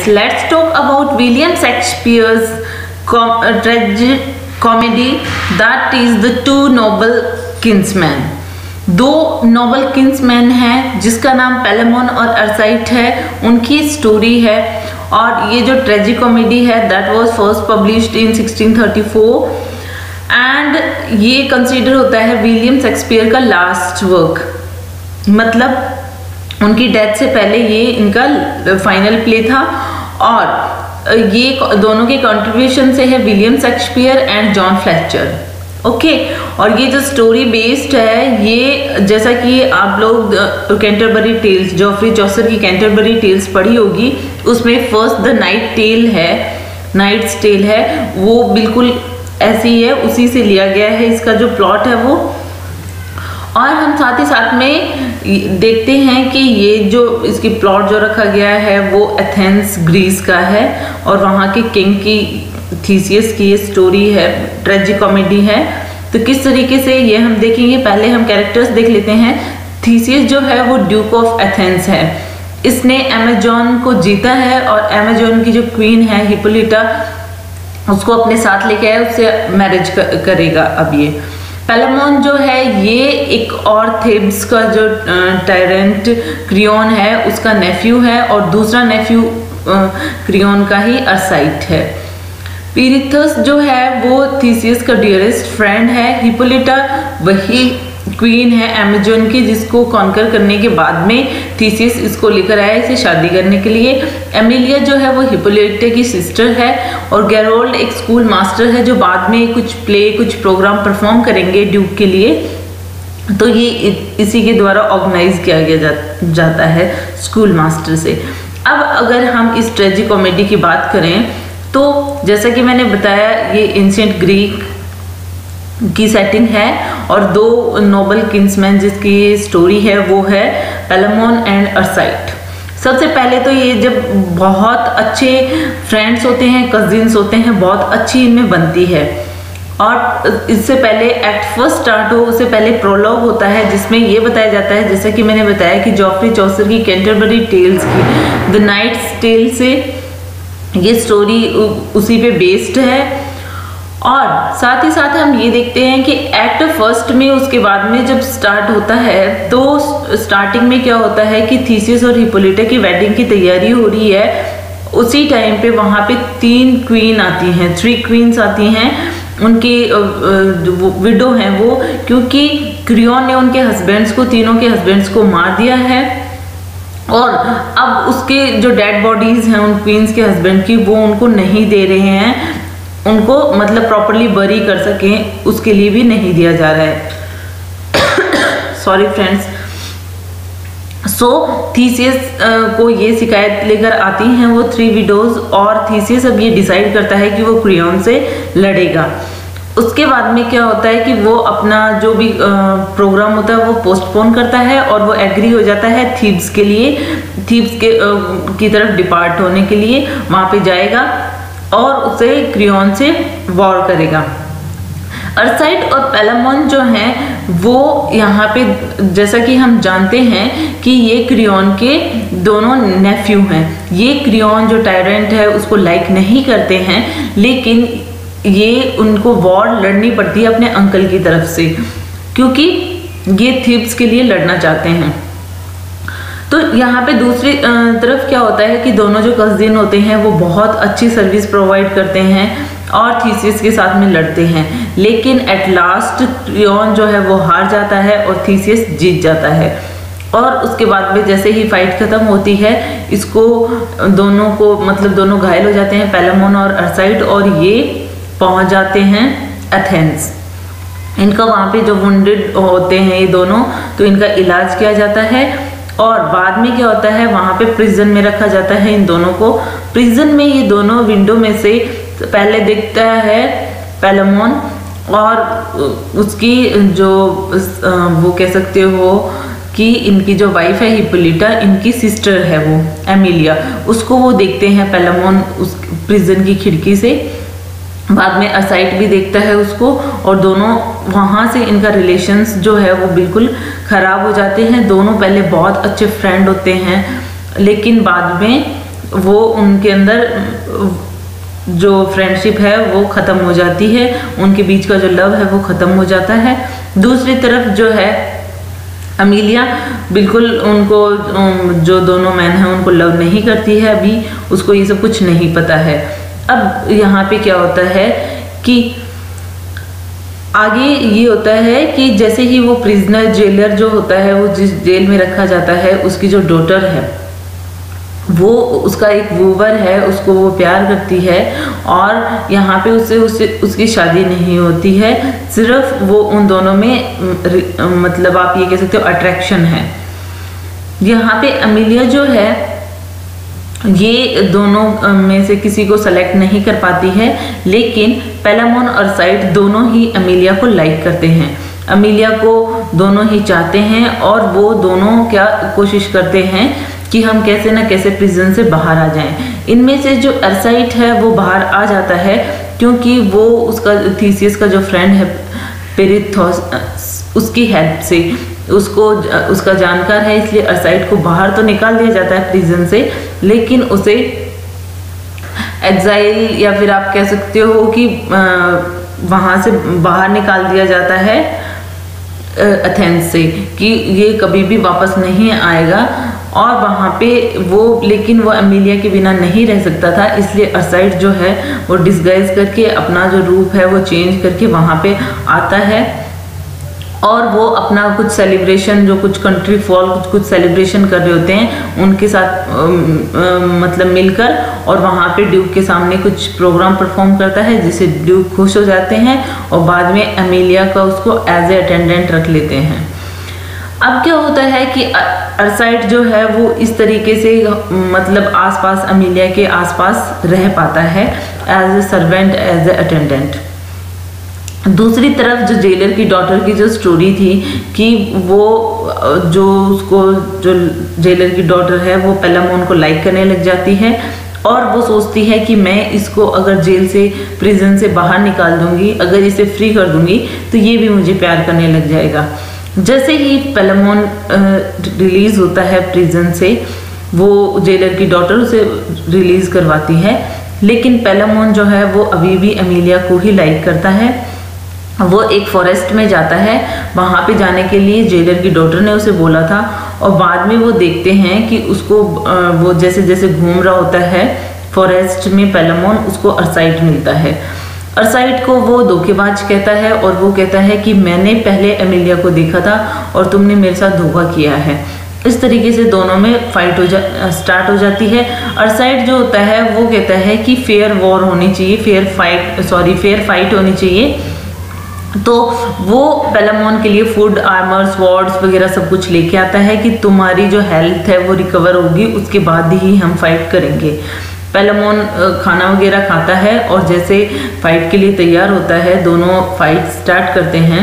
friends, let's talk about William Shakespeare's com- uh, tragic comedy that is The Two Noble Kinsmen. दो noble kinsmen हैं जिसका नाम पेलेमोन और अरसाइट है उनकी स्टोरी है। और ये जो ट्रेजिक कॉमेडी है that was first published in 1634 and ये कंसीडर होता है विलियम शेक्सपियर का लास्ट वर्क मतलब उनकी डेथ से पहले ये इनका फाइनल प्ले था और ये दोनों के कंट्रीब्यूशन से है William Shakespeare and John Fletcher okay और ये जो स्टोरी बेस्ड है, ये जैसा कि आप लोग कैंटरबरी टेल्स जॉफ्री चौसर की कैंटरबरी टेल्स पढ़ी होगी, उसमें फ़र्स्ट द नाइट टेल है नाइट्स टेल है, वो बिल्कुल ऐसी है उसी से लिया गया है, इसका जो प्लॉट है वो। और हम साथ ही साथ में देखते हैं कि ये जो इसकी प्लॉट जो रखा गया है, वो एथेंस ग्रीस का है और वहाँ के किंग की थीसियस की ये स्टोरी है ट्रेजिक कॉमेडी है। तो किस तरीके से ये हम देखेंगे? पहले हम कैरेक्टर्स देख लेते हैं। थीसियस जो है, वो ड्यूक ऑफ़ एथेंस है। इसने अमेजोन को जीता है और अमेजोन की जो क्वीन है हिपोलिटा उसको अपने साथ लेके आया उससे मैरिज करेगा अब ये। पेलामोन जो है, ये एक और थेब्स का जो टायरेंट क्रियोन है, उसका नेफ्यू है और दूसरा नेफ्यू क्रियोन का ही अरसाइट है। पीरिथस जो है, वो थीसियस का डियरेस्ट फ्रेंड है। हिपोलिटा वही क्वीन है अमेजोन की जिसको कॉन्कर करने के बाद में थीसियस इसको लेकर आया इसे शादी करने के लिए। एमिलिया जो है वो हिपोलिटा की सिस्टर है और गैरोल्ड एक स्कूल मास्टर है जो बाद में कुछ प्ले कुछ प्रोग्राम परफॉर्म करेंगे ड्यूक के लिए। तो ये इसी के द्वारा ऑर्गेनाइज किया गया जा, जाता है स्कूल मास्टर से। अब अगर हम इस ट्रेजिक कॉमेडी की बात करें तो जैसा कि मैंने बताया ये एंशियंट ग्रीक की सेटिंग है और दो नोबल किंग्समैन जिसकी स्टोरी है वो है पेलामोन एंड अरसाइट सबसे पहले तो ये जब बहुत अच्छे फ्रेंड्स होते हैं कजिन्स होते हैं, बहुत अच्छी इनमें बनती है। और इससे पहले एक्ट फ़र्स्ट स्टार्ट हो, उससे पहले प्रोलॉग होता है, जिसमें ये बताया जाता है, जैसा कि मैंने बताया कि जॉफ्री चौसर की कैंटरबरी टेल्स की द नाइट्स टेल से ये स्टोरी उसी पे बेस्ड है। और साथ ही साथ हम ये देखते हैं कि एक्ट फ़र्स्ट में उसके बाद में जब स्टार्ट होता है तो स्टार्टिंग में क्या होता है कि थीसिस और हिपोलिटा की वेडिंग की तैयारी हो रही है। उसी टाइम पे वहाँ पे तीन क्वीन आती हैं थ्री क्वीन्स आती हैं। उनकी विडो हैं वो, क्योंकि क्रियोन ने उनके हस्बैंड्स को, तीनों के हस्बैंड्स को मार दिया है। और अब उसके जो डेड बॉडीज हैं उन क्वींस के हस्बैंड की, वो उनको नहीं दे रहे हैं। उनको मतलब प्रॉपरली बरी कर सकें, उसके लिए भी नहीं दिया जा रहा है। सॉरी फ्रेंड्स सो थीसियस को ये शिकायत लेकर आती हैं वो थ्री विडोज और थीसियस अब ये डिसाइड करता है कि वो क्रियोन से लड़ेगा। उसके बाद में क्या होता है कि वो अपना जो भी प्रोग्राम होता है वो पोस्टपोन करता है और वो एग्री हो जाता है थीब्स के लिए। थीब्स के की तरफ़ डिपार्ट होने के लिए, वहाँ पे जाएगा। और उसे क्रियोन से वॉर करेगा। अरसाइट और पेलामोन जो हैं, वो यहाँ पे, जैसा कि हम जानते हैं कि ये क्रियोन के दोनों नेफ्यू हैं। ये क्रियोन जो टायरेंट है, उसको लाइक नहीं करते हैं, लेकिन ये उनको वॉर लड़नी पड़ती है अपने अंकल की तरफ़ से, क्योंकि ये थिप्स के लिए लड़ना चाहते हैं। तो यहाँ पे दूसरी तरफ़ क्या होता है कि दोनों जो कजिन होते हैं, वो बहुत अच्छी सर्विस प्रोवाइड करते हैं और थीसिस के साथ में लड़ते हैं। लेकिन एट लास्ट ट्रियोन जो है, वो हार जाता है और थीसिस जीत जाता है। और उसके बाद में जैसे ही फाइट खत्म होती है, इसको दोनों को मतलब दोनों घायल हो जाते हैं, पेलामोन और अरसाइड, और ये पहुँच जाते हैं एथेंस इनका वहाँ पे जो वुंडेड होते हैं ये दोनों तो इनका इलाज किया जाता है। और बाद में क्या होता है, वहाँ पे प्रिजन में रखा जाता है इन दोनों को। प्रिजन में ये दोनों विंडो में से पहले दिखता है पेलामोन और उसकी जो वो कह सकते हो कि इनकी जो वाइफ है हिपोलिटा इनकी सिस्टर है वो एमिलिया उसको वो देखते हैं पेलामोन उस प्रिजन की खिड़की से। बाद में असाइट भी देखता है उसको और दोनों वहाँ से इनका रिलेशंस जो है वो बिल्कुल ख़राब हो जाते हैं। दोनों पहले बहुत अच्छे फ्रेंड होते हैं, लेकिन बाद में वो उनके अंदर, जो फ्रेंडशिप है वो ख़त्म हो जाती है, उनके बीच का जो लव है वो ख़त्म हो जाता है। दूसरी तरफ़ जो है, अमीलिया बिल्कुल उनको जो दोनों मैन हैं उनको लव नहीं करती है अभी, उसको ये सब कुछ नहीं पता है। अब यहाँ पे क्या होता है कि आगे ये होता है कि जैसे ही वो प्रिजनर जेलर जो होता है, वो जिस जेल में रखा जाता है, उसकी जो डॉटर है, वो उसका एक वूवर है, उसको वो प्यार करती है और यहाँ पे उससे उससे उसकी शादी नहीं होती है। सिर्फ़ वो उन दोनों में मतलब आप ये कह सकते हो अट्रैक्शन है। यहाँ पे अमीलिया जो है ये दोनों में से किसी को सेलेक्ट नहीं कर पाती है, लेकिन पेलामोन और साइट दोनों ही अमीलिया को लाइक करते हैं। अमीलिया को दोनों ही चाहते हैं और वो दोनों क्या कोशिश करते हैं कि हम कैसे ना कैसे प्रिजन से बाहर आ जाएँ। इनमें से जो अरसाइट है, वो बाहर आ जाता है क्योंकि वो उसका थीसियस का जो फ्रेंड है पेरिथोस उसकी हेल्प से। उसको, उसका जानकार है, इसलिए अरसाइट को बाहर तो निकाल दिया जाता है प्रिजन से, लेकिन उसे एग्जाइल या फिर आप कह सकते हो कि वहाँ से बाहर निकाल दिया जाता है अथेंस से, कि ये कभी भी वापस नहीं आएगा। और वहाँ पे वो, लेकिन वो अमीलिया के बिना नहीं रह सकता था, इसलिए असाइड जो है, वो डिस्गाइज करके अपना जो रूप है, वो चेंज करके वहाँ पे आता है। और वो अपना कुछ सेलिब्रेशन जो कुछ कंट्री फॉल कुछ कुछ सेलिब्रेशन कर रहे होते हैं उनके साथ आ, आ, मतलब मिलकर और वहाँ पे ड्यूक के सामने कुछ प्रोग्राम परफॉर्म करता है जिससे ड्यूक खुश हो जाते हैं और बाद में अमीलिया का उसको एज ए अटेंडेंट रख लेते हैं। अब क्या होता है कि अरसाइड जो है वो इस तरीके से मतलब आसपास अमीलिया के आसपास रह पाता है as a servant as a attendant दूसरी तरफ़ जो जेलर की डॉटर की जो स्टोरी थी कि वो, जो उसको, जो जेलर की डॉटर है, वो पहला पेलामोन को लाइक करने लग जाती है और वो सोचती है कि मैं इसको अगर जेल से प्रिजन से बाहर निकाल दूँगी, अगर इसे फ्री कर दूँगी तो ये भी मुझे प्यार करने लग जाएगा। जैसे ही पेलामोन रिलीज़ होता है प्रिजन से, वो जेलर की डॉटर उसे रिलीज़ करवाती है। लेकिन पेलामोन जो है, वो अभी भी अमीलिया को ही लाइक करता है। वो एक फॉरेस्ट में जाता है। वहाँ पे जाने के लिए जेलर की डॉटर ने उसे बोला था और बाद में वो देखते हैं कि उसको वो जैसे जैसे घूम रहा होता है फॉरेस्ट में पेलामोन उसको अरसाइट मिलता है। अरसाइट को वो धोखेबाज कहता है और वो कहता है कि मैंने पहले एमिलिया को देखा था और तुमने मेरे साथ धोखा किया है। इस तरीके से दोनों में फाइट हो जा स्टार्ट हो जाती है। अरसाइड जो होता है, वो कहता है कि फेयर वॉर होनी चाहिए fair fight sorry fair fight होनी चाहिए। तो वो पेलामोन के लिए फ़ूड आर्मर्स वॉर्ड्स वगैरह सब कुछ लेके आता है कि तुम्हारी जो हेल्थ है वो रिकवर होगी, उसके बाद ही हम फाइट करेंगे। पेलामोन खाना वगैरह खाता है और जैसे फाइट के लिए तैयार होता है, दोनों फाइट स्टार्ट करते हैं।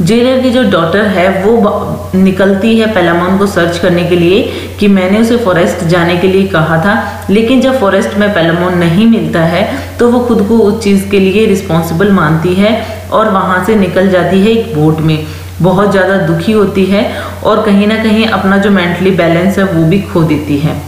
जेलर की जो डॉटर है, वो निकलती है पेलामोन को सर्च करने के लिए कि मैंने उसे फॉरेस्ट जाने के लिए कहा था, लेकिन जब फॉरेस्ट में पेलामोन नहीं मिलता है तो वो खुद को उस चीज़ के लिए रिस्पॉन्सिबल मानती है और वहाँ से निकल जाती है एक बोट में। बहुत ज़्यादा दुखी होती है और कहीं ना कहीं अपना जो मेंटली बैलेंस है, वो भी खो देती है।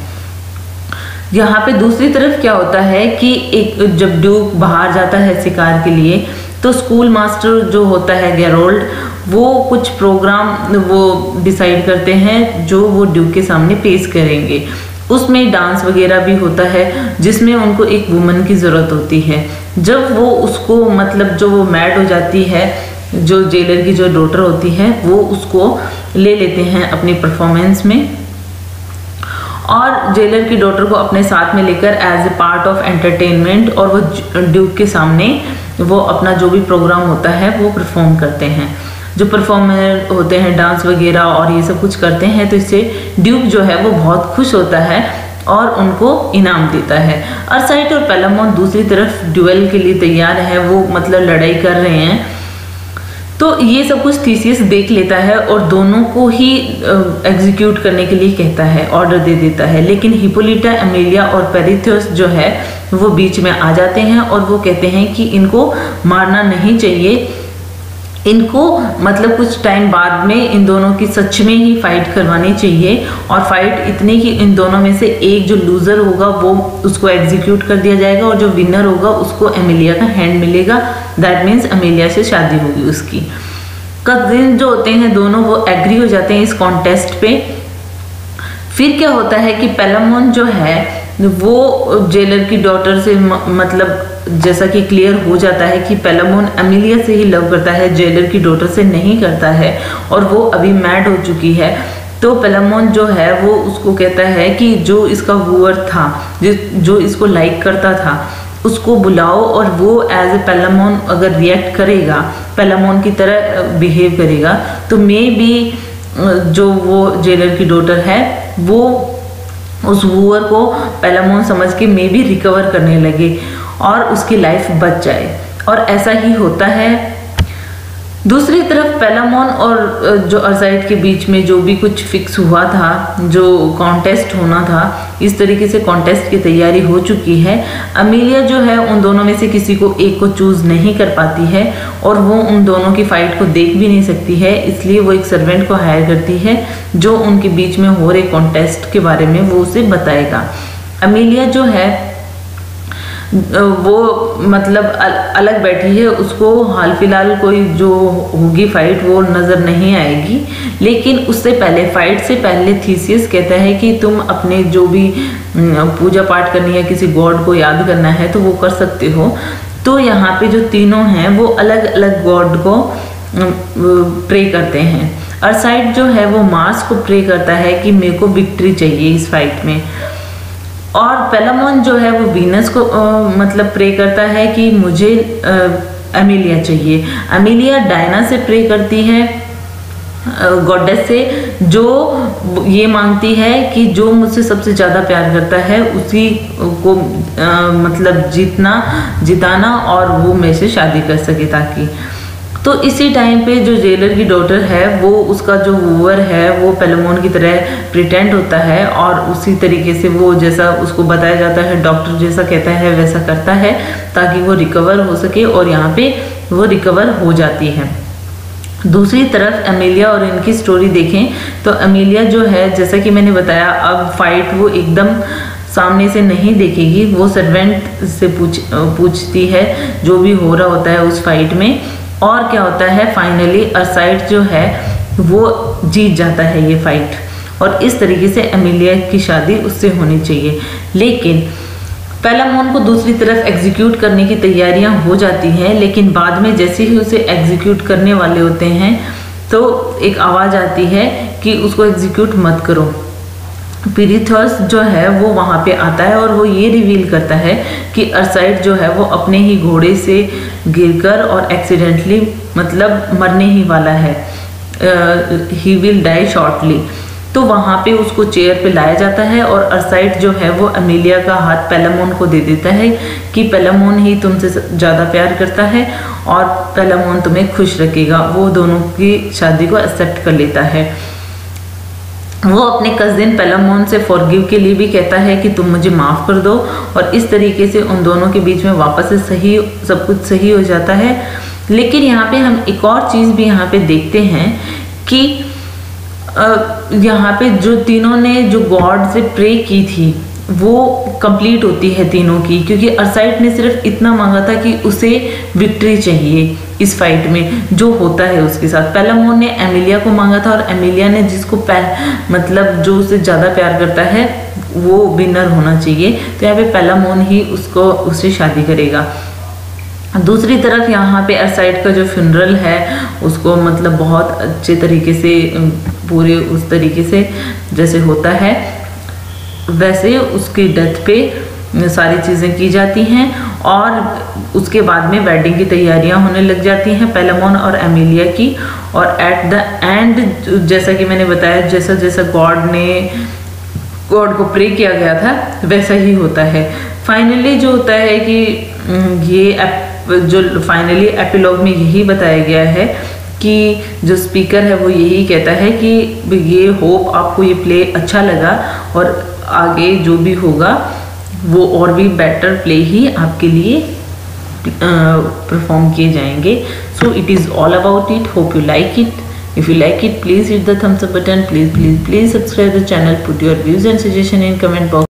यहाँ पे दूसरी तरफ़ क्या होता है कि एक जब ड्यूक बाहर जाता है शिकार के लिए तो स्कूल मास्टर जो होता है गैरोल्ड वो कुछ प्रोग्राम वो डिसाइड करते हैं, जो वो ड्यूक के सामने पेश करेंगे। उसमें डांस वगैरह भी होता है, जिसमें उनको एक वुमन की ज़रूरत होती है। जब वो उसको मतलब जो वो मैड हो जाती है, जो जेलर की जो डॉटर होती है, वो उसको ले लेते हैं अपनी परफॉर्मेंस में। और जेलर की डॉटर को अपने साथ में लेकर as a part of entertainment और वो ड्यूक के सामने वो अपना जो भी प्रोग्राम होता है, वो परफॉर्म करते हैं। जो परफॉर्मर होते हैं डांस वगैरह और ये सब कुछ करते हैं तो इससे ड्यूब जो है, वो बहुत खुश होता है और उनको इनाम देता है। अरसाइट और पैलामोन दूसरी तरफ़ ड्यूएल के लिए तैयार है, वो मतलब लड़ाई कर रहे हैं। तो ये सब कुछ थीसिस देख लेता है और दोनों को ही एग्जीक्यूट करने के लिए कहता है ऑर्डर दे देता है। लेकिन हिपोलिटा, एमेलिया और पेरिथियस जो है, वो बीच में आ जाते हैं और वो कहते हैं कि इनको मारना नहीं चाहिए। इनको मतलब कुछ टाइम बाद में इन दोनों की सच में ही फाइट करवानी चाहिए और फाइट इतनी कि इन दोनों में से एक जो लूजर होगा, वो उसको एग्जीक्यूट कर दिया जाएगा और जो विनर होगा, उसको एमिलिया का हैंड मिलेगा। दैट मीन्स अमेलिया से शादी होगी उसकी। कजिन जो होते हैं दोनों वो एग्री हो जाते हैं इस कॉन्टेस्ट पे। फिर क्या होता है कि पेलामोन जो है, वो जेलर की डॉटर से मतलब जैसा कि क्लियर हो जाता है कि पेलामोन अमिलिया से ही लव करता है जेलर की डॉटर से नहीं करता है और वो अभी मैड हो चुकी है। तो पेलामोन जो है, वो उसको कहता है कि जो इसका वूअर था जो इसको लाइक करता था उसको बुलाओ और वो एज ए पेलामोन अगर रिएक्ट करेगा पैलामोन की तरह बिहेव करेगा तो मे बी जो वो जेलर की डॉटर है, वो उस वूअर को पैलामोन समझ के मे बी रिकवर करने लगे और उसकी लाइफ बच जाए। और ऐसा ही होता है दूसरी तरफ़ पेलामोन और जो अर्जाइट के बीच में जो भी कुछ फिक्स हुआ था, जो कॉन्टेस्ट होना था, इस तरीके से कॉन्टेस्ट की तैयारी हो चुकी है। अमीलिया जो है, उन दोनों में से किसी को एक को चूज़ नहीं कर पाती है और वो उन दोनों की फाइट को देख भी नहीं सकती है, इसलिए वो एक सर्वेंट को हायर करती है, जो उनके बीच में हो रहे कॉन्टेस्ट के बारे में वो उसे बताएगा। अमीलिया जो है वो मतलब अलग बैठी है, उसको हाल फ़िलहाल कोई जो होगी फाइट वो नज़र नहीं आएगी। लेकिन उससे पहले फाइट से पहले थीसियस कहता है कि तुम अपने जो भी पूजा पाठ करनी है, किसी गॉड को याद करना है तो वो कर सकते हो। तो यहाँ पे जो तीनों हैं, वो अलग अलग गॉड को प्रे करते हैं। और साइड जो है, वो मार्स को प्रे करता है कि मेरे को विक्ट्री चाहिए इस फाइट में। और पेलामोन जो है वो वीनस को आ, मतलब प्रे करता है कि मुझे अमीलिया चाहिए। अमीलिया डायना से प्रे करती है गॉडेस से जो ये मांगती है कि जो मुझसे सबसे ज़्यादा प्यार करता है उसी को आ, मतलब जीतना जिताना और वो मेरे से शादी कर सके ताकि। तो इसी टाइम पे जो जेलर की डॉटर है, वो उसका जो वूअर है, वो पेलोमोन की तरह प्रिटेंड होता है और उसी तरीके से वो जैसा उसको बताया जाता है डॉक्टर जैसा कहता है, वैसा करता है, ताकि वो रिकवर हो सके और यहाँ पे वो रिकवर हो जाती है। दूसरी तरफ़ अमेलिया और इनकी स्टोरी देखें तो अमेलिया जो है, जैसा कि मैंने बताया, अब फाइट वो एकदम सामने से नहीं देखेगी, वो सर्वेंट से पूछ, पूछती है, जो भी हो रहा होता है उस फाइट में। और क्या होता है फाइनली असाइड जो है, वो जीत जाता है ये फाइट और इस तरीके से एमिलिया की शादी उससे होनी चाहिए। लेकिन पेलामोन को दूसरी तरफ़ एग्जीक्यूट करने की तैयारियाँ हो जाती हैं, लेकिन बाद में जैसे ही उसे एग्जीक्यूट करने वाले होते हैं तो एक आवाज़ आती है कि उसको एग्जीक्यूट मत करो। पीरीथर्स जो है, वो वहाँ पे आता है और वो ये रिवील करता है कि अरसाइड जो है, वो अपने ही घोड़े से गिरकर और एक्सीडेंटली मतलब मरने ही वाला है। ही विल डाई शॉर्टली तो वहाँ पे उसको चेयर पे लाया जाता है और अरसाइड जो है, वो अमीलिया का हाथ पेलामोन को दे देता है कि पेलामोन ही तुमसे ज़्यादा प्यार करता है और पेलामोन तुम्हें खुश रखेगा। वो दोनों की शादी को एक्सेप्ट कर लेता है। वो अपने कजिन पेलामोन से फॉरगिव के लिए भी कहता है कि तुम मुझे माफ़ कर दो और इस तरीके से उन दोनों के बीच में वापस से सही, सब कुछ सही हो जाता है। लेकिन यहाँ पे हम एक और चीज़ भी यहाँ पे देखते हैं कि यहाँ पे जो तीनों ने जो गॉड से प्रे की थी वो कंप्लीट होती है तीनों की, क्योंकि अरसाइट ने सिर्फ़ इतना मांगा था कि उसे विक्ट्री चाहिए इस फाइट में, जो होता है उसके साथ। पेलामोन ने एमिलिया को मांगा था और एमिलिया ने जिसको मतलब जो उसे ज़्यादा प्यार करता है, वो विनर होना चाहिए। तो यहाँ पे पेलामोन ही उसको, उससे शादी करेगा। दूसरी तरफ़ यहाँ पे अरसाइड का जो फ्यूनरल है, उसको मतलब बहुत अच्छे तरीके से, पूरे उस तरीके से जैसे होता है। वैसे उसकी डेथ पे सारी चीज़ें की जाती हैं और उसके बाद में वेडिंग की तैयारियाँ होने लग जाती हैं पेलामोन और एमिलिया की और एट द एंड जैसा कि मैंने बताया, जैसा जैसा गॉड ने, गॉड को प्रे किया गया था, वैसा ही होता है। फाइनली जो होता है कि ये जो फाइनली एपिलॉग में यही बताया गया है कि जो स्पीकर है वो यही कहता है कि ये होप आपको ये प्ले अच्छा लगा और आगे जो भी होगा, वो और भी बेटर प्ले ही आपके लिए परफॉर्म किए जाएँगे। So it is all about it hope you like it if you like it please hit the thumbs up button please please please subscribe the channel put your views and suggestion in comment box